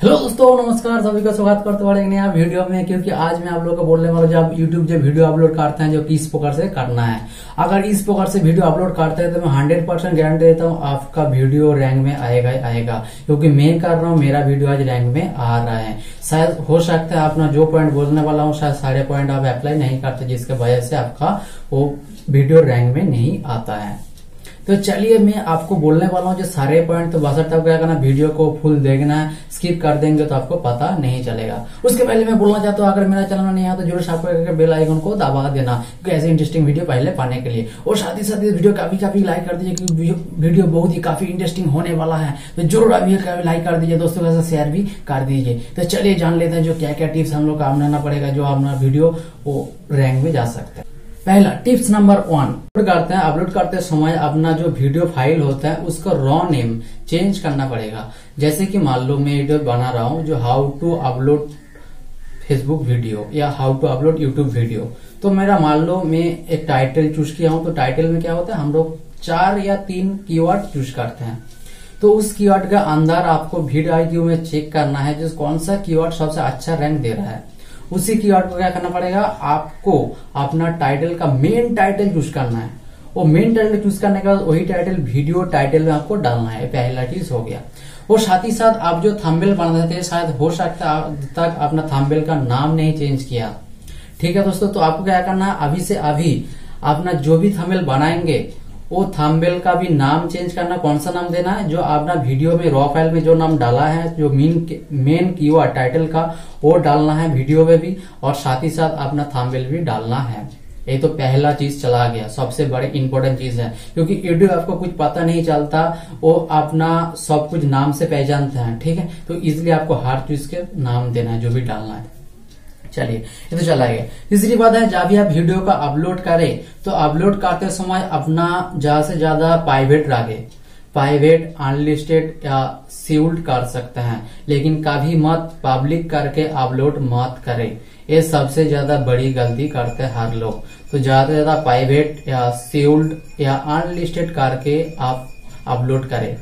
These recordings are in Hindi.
हेलो दोस्तों, नमस्कार, सभी का स्वागत करते एक नया वीडियो में, क्योंकि आज मैं आप लोग को बोलने वाला जो आप यूट्यूब जो वीडियो अपलोड करते हैं, जो किस प्रकार से करना है। अगर इस प्रकार से वीडियो अपलोड करते हैं तो मैं हंड्रेड परसेंट गारंटी देता हूँ, आपका वीडियो रैंक में आएगा ही आएगा। क्योंकि मैं कर रहा हूँ, मेरा वीडियो आज रैंक में आ रहा है। शायद हो सकता है अपना जो पॉइंट बोलने वाला हूँ, शायद सारे पॉइंट आप अप्लाई नहीं करते, जिसके वजह से आपका वो वीडियो रैंक में नहीं आता है। तो चलिए मैं आपको बोलने वाला हूँ, जो सारे पॉइंट तो बसट आप क्या करना, वीडियो को फुल देखना है स्किप कर देंगे तो आपको पता नहीं चलेगा। उसके पहले मैं बोलना चाहता हूँ, अगर मेरा चैनल नहीं आया तो ज़रूर सब्सक्राइब बेल आइकन को दबा देना, क्योंकि ऐसे इंटरेस्टिंग वीडियो पहले पाने के लिए। और साथ ही साथ वीडियो काफ़ी काफ़ी लाइक कर दीजिए, क्योंकि वीडियो बहुत ही काफ़ी इंटरेस्टिंग होने वाला है। तो ज़रूर अभी लाइक कर दीजिए, दोस्तों के साथ शेयर भी कर दीजिए। तो चलिए जान लेते हैं, जो क्या क्या टिप्स हम लोग का अपनाना पड़ेगा, जो अपना वीडियो वो रैंक में जा सकता है। पहला, टिप्स नंबर वन। अपलोड करते हैं, अपलोड करते समय अपना जो वीडियो फ़ाइल होता है, उसका रॉ नेम चेंज करना पड़ेगा। जैसे कि मान लो, मैं वीडियो बना रहा हूँ जो how to upload Facebook video या how to upload YouTube video तो मेरा मान लो, मैं एक टाइटल चूज़ किया हूँ तो टाइटल में क्या होता है? हम लोग चार या तीन कीवर्ड चूज़ करते हैं। तो उस कीवर्ड के अंदर आपको वीडियो आई में चेक करना है, जिस कौन सा कीवर्ड सबसे अच्छा रैंक दे रहा है। उसी कीवर्ड को क्या करना पड़ेगा? आपको अपना टाइटल का मेन टाइटल चूज़ करना है। वो मेन टाइटल चूज़ करने के बाद वही टाइटल वीडियो टाइटल में आपको डालना है। पहला चीज़ हो गया। और साथ ही साथ आप जो थंबेल बनाते थे शायद हो सकता है तक अपना थंबेल का नाम नहीं चेंज किया। ठीक है दोस्तों तो आपको क्या करना है? अभी से अभी अपना जो भी थंबेल बनाएँगे वो थंबनेल का भी नाम चेंज करना, कौन सा नाम देना है? जो आपने वीडियो में रॉ फ़ाइल में जो नाम डाला है, जो मेन मेन कीवर्ड टाइटल का, वो डालना है वीडियो में भी और साथ ही साथ अपना थंबनेल भी डालना है। ये तो पहला चीज़ चला गया, सबसे बड़े इंपॉर्टेंट चीज़ है। क्योंकि यूट्यूब आपको कुछ पता नहीं चलता, वो अपना सब कुछ नाम से पहचानते हैं, ठीक है? तो इसलिए आपको हर चीज़ के नाम देना है, जो भी डालना है। चलिए, ये तो चला गया। तीसरी बात है, जब भी आप वीडियो का अपलोड करें तो अपलोड करते समय अपना ज़्यादा से ज़्यादा प्राइवेट रखे। प्राइवेट अनलिस्टेड या सील्ड कर सकते हैं। लेकिन कभी मत पब्लिक करके अपलोड मत करें। ये सबसे ज़्यादा बड़ी गलती करते हैं हर लोग। तो ज़्यादा से ज़्यादा प्राइवेट या सील्ड या अनलिस्टेड करके आप अपलोड करें।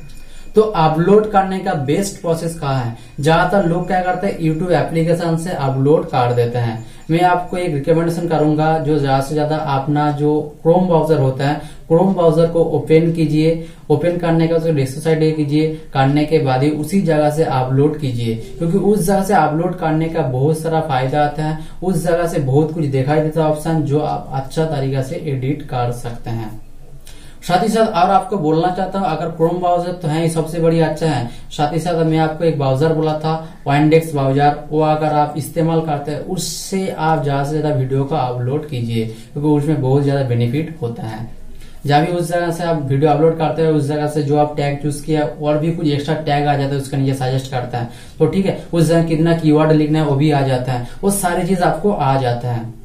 तो अपलोड करने का बेस्ट प्रोसेस कहा है? ज़्यादातर लोग क्या करते हैं यूट्यूब एप्लीकेशन से अपलोड कर देते हैं। मैं आपको एक रिकमेंडेशन करूँगा जो ज़्यादा से ज़्यादा अपना जो क्रोम ब्राउज़र होता है क्रोम ब्राउज़र को ओपन कीजिए ओपन करने के बाद साइड कीजिए, करने के बाद ही उसी जगह से अपलोड कीजिए। क्योंकि उस जगह से अपलोड करने का बहुत सारा फ़ायदा आता है, उस जगह से बहुत कुछ दिखाई देता है ऑप्शन जो आप अच्छा तरीका से एडिट कर सकते हैं। साथ ही साथ और आपको बोलना चाहता हूँ अगर क्रोम ब्राउज़र तो है सबसे बड़ी अच्छा है। साथ ही साथ, मैं आपको एक ब्राउज़र बोला था वाइंडेक्स ब्राउज़र वो अगर आप इस्तेमाल करते हैं, उससे आप ज़्यादा से ज़्यादा वीडियो को अपलोड कीजिए, क्योंकि उसमें बहुत ज़्यादा बेनिफिट होता है। जब भी उस जगह से आप वीडियो अपलोड करते हैं, उस जगह से जो आप टैग चूज़ किया, और भी कुछ एक्स्ट्रा टैग आ जाता है, उसका नीचे सजेस्ट करता है। तो ठीक है, उस जगह कितना कीवर्ड लिखना है, वो भी आ जाता है। वो सारी चीज़ आपको आ जाता है।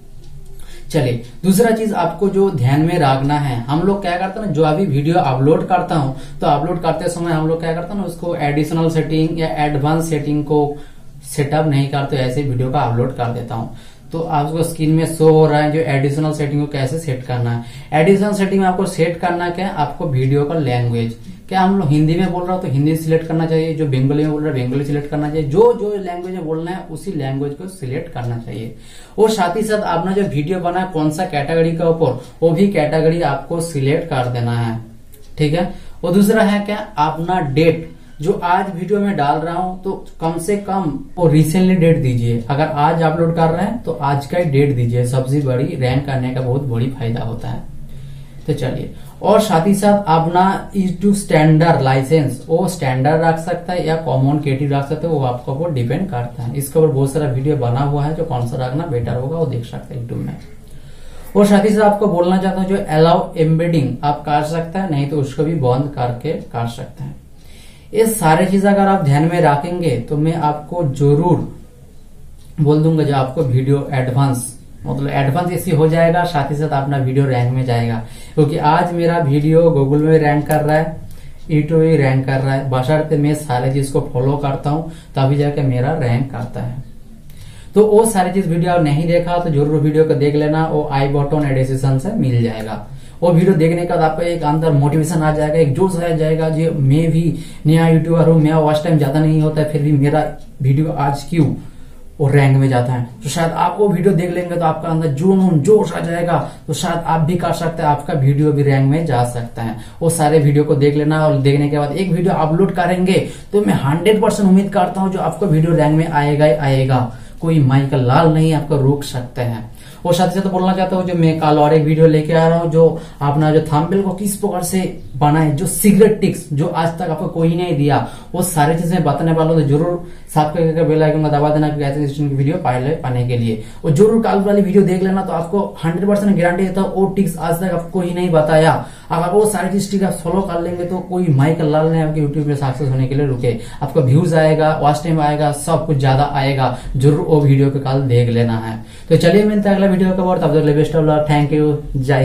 चलिए दूसरा चीज़, आपको जो ध्यान में रखना है, हम लोग क्या करते हैं जो अभी वीडियो अपलोड करता हूँ तो अपलोड करते समय हम लोग क्या करते हैं उसको एडिशनल सेटिंग या एडवांस सेटिंग को सेटअप नहीं करते, ऐसे वीडियो का अपलोड कर देता हूँ। तो आपको स्क्रीन में शो हो रहा है, जो एडिशनल सेटिंग को कैसे सेट करना है। एडिशनल सेटिंग में आपको सेट करना क्या है, आपको वीडियो का लैंग्वेज क्या हम लोग हिंदी में बोल रहा हो तो हिंदी सिलेक्ट करना चाहिए, जो बंगाली में बोल रहा है बंगाली सिलेक्ट करना चाहिए। जो जो लैंग्वेज में बोलना है, उसी लैंग्वेज को सिलेक्ट करना चाहिए। और साथ ही साथ अपना जो वीडियो बना कौन सा कैटेगरी का ऊपर, वो भी कैटेगरी आपको सिलेक्ट कर देना है। ठीक है? और दूसरा है क्या? अपना डेट जो आज वीडियो में डाल रहा हूँ तो कम से कम, वो रिसेंटली डेट दीजिए। अगर आज अपलोड कर रहे हैं तो आज का ही डेट दीजिए। सबसे बड़ी रैंक करने का बहुत बड़ी फ़ायदा होता है। तो चलिए। और साथ ही साथ अपना टू स्टैंडर्ड लाइसेंस वो स्टैंडर्ड रख सकता है या कॉमन केटी रख सकते हैं, वो आपके ऊपर डिपेंड करता है। इसके ऊपर बहुत सारा वीडियो बना हुआ है, जो कौन सा रखना बेटर होगा, वो देख सकते हैं यूट्यूब में। और साथ ही साथ आपको बोलना चाहता हूँ, जो अलाउ एम्बेडिंग आप कर सकते हैं, नहीं तो उसको भी बंद करके कर सकते हैं। ये सारे चीज़ अगर आप ध्यान में रखेंगे तो मैं आपको ज़रूर बोल दूँगा जो आपको वीडियो एडवांस मतलब एडवांस ऐसी हो जाएगा, साथ ही साथ अपना वीडियो रैंक में जाएगा। क्योंकि आज मेरा वीडियो गूगल में रैंक कर रहा है यूट्यूब में रैंक कर रहा है। बशर्ते मैं सारे चीज़ को फॉलो करता हूँ, तभी जाके मेरा रैंक करता है। तो वो सारी चीज़ वीडियो नहीं देखा तो ज़रूर वीडियो को देख लेना, वो आई बटन एडिशन से मिल जाएगा। वो वीडियो देखने के बाद आपका एक अंदर मोटिवेशन आ जाएगा, एक जोश आ जाएगा जो मैं भी नया यूट्यूबर हूँ मेरा वॉच टाइम ज़्यादा नहीं होता है फिर भी मेरा वीडियो आज क्यों? वो रैंक में जाता है। तो शायद आप वो वीडियो देख लेंगे तो आपका अंदर जुनून जोश आ जाएगा तो शायद आप भी कर सकते हैं, आपका वीडियो भी रैंक में जा सकता है। वो सारे वीडियो को देख लेना और देखने के बाद एक वीडियो अपलोड करेंगे तो मैं हंड्रेड उम्मीद करता हूँ जो आपको वीडियो रैंक में आएगा ही आएगा। कोई माइकल लाल नहीं आपको रोक सकते हैं। और साथ ही साथ बोलना चाहता हूँ, जो मैं कल और एक वीडियो लेके आ रहा हूँ, जो अपना जो थंबनेल को किस प्रकार से बनाए जो सिगरेट टिक्स जो आज तक आपको कोई नहीं दिया, वो सारी चीज़ें बताने वाला हूँ तो ज़रूर बेल आइकन दबा देना की वीडियो पहले पाने के लिए। और ज़रूर कल वाली वीडियो देख लेना तो आपको हंड्रेड गारंटी देता हूँ वो टिक्स आज तक आपको कोई नहीं बताया। अगर वो सारी टिक आप फॉलो कर लेंगे तो कोई माइकल लाल ने आपके यूट्यूब में सक्सेस होने के लिए रुके। आपका व्यूज़ आएगा वॉच टाइम आएगा, सब कुछ ज़्यादा आएगा। ज़रूर वो वीडियो के कल देख लेना है। तो चलिए मिलते हैं अगला वीडियो का बहुत ऑफ़ लक थैंक यू जय